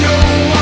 no one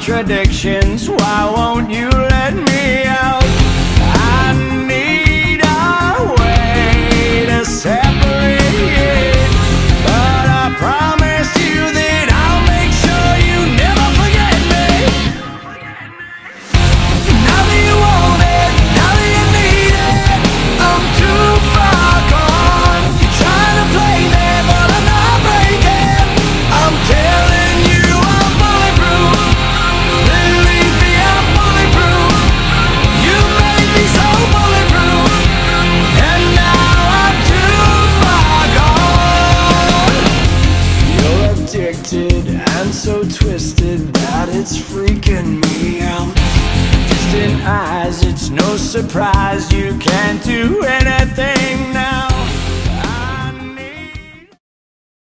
contradictions. Why gifted and so twisted that it's freaking me out. Distant eyes, it's no surprise you can't do anything now.